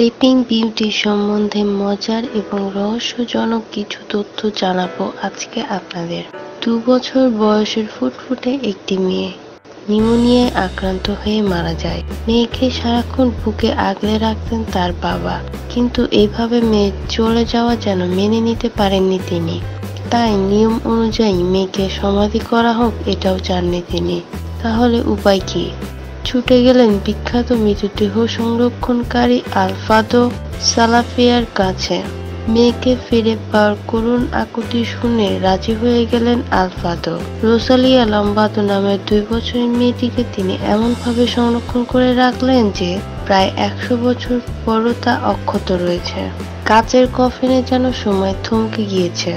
Sleeping beauty সম্বন্ধে মজার এবং রহস্যজনক কিছু তথ্য জানাব আজকে আপনাদের। দু বছর বয়সের ফুটফুটে একটি মেয়ে নিউমোনিয়ায় আক্রান্ত হয়ে মারা যায়। মেয়েকে সারাক্ষণ বুকে আগলে রাখতেন তার বাবা, কিন্তু এভাবে মেয়ে চলে যাওয়া যেন মেনে নিতে পারেননি তিনি। তাই নিয়ম অনুযায়ী মেয়েকে সমাধি করা হোক, এটাও চাননি তিনি। তাহলে উপায় কি? ছুটে গেলেন বিখ্যাত মৃতদেহ সংরক্ষণকারী আলফাদো সালাফিয়ার কাছে। মেয়েকে ফিরে পাওয়ার করুণ আকুতি শুনে রাজি হয়ে গেলেন আলফাদো। রোসালিয়া লম্বাদো নামের দুই বছরের মেয়েটিকে তিনি এমনভাবে সংরক্ষণ করে রাখলেন যে, প্রায় একশো বছর পরও তা অক্ষত রয়েছে। কাচের কফিনে যেন সময় থমকে গিয়েছে।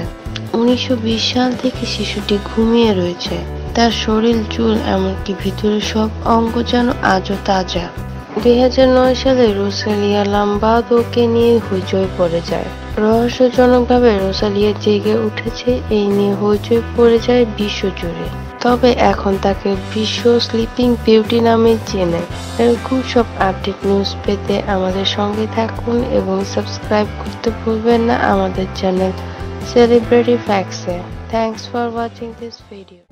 উনিশশো বিশ সাল থেকে শিশুটি ঘুমিয়ে রয়েছে। তার শরীর, চুল, এমনকি ভিতরে সব অঙ্গ যেন আজও তাজা। দুই হাজার নয় সালে রোসালিয়া লাম্বাদোকে নিয়ে হইচই পড়ে যায়। রহস্যজনকভাবে রোসালিয়া জেগে উঠেছে এই নিয়ে হইচই পড়ে যায় বিশ্বজুড়ে। তবে এখন তাকে বিশ্ব স্লিপিং বিউটি নামে চেনে। এরকম সব আপডেট নিউজ পেতে আমাদের সঙ্গে থাকুন এবং সাবস্ক্রাইব করতে ভুলবেন না আমাদের channel celebrity ফ্যাক্সে। Thanks for watching this video